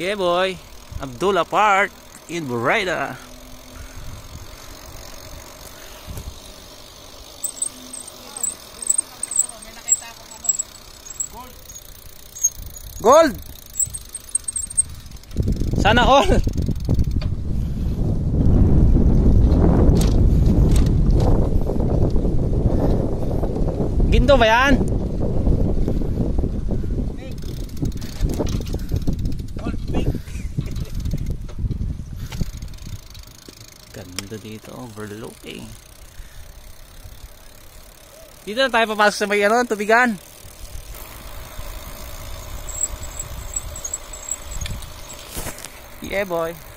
Yeah boy, Abdullah Park in Burayda. Gold! Sana all! Ginto ba yan? Ganda dito, overlooking. Dito na tayo papasok sa may ano, tubigan. Yeah boy.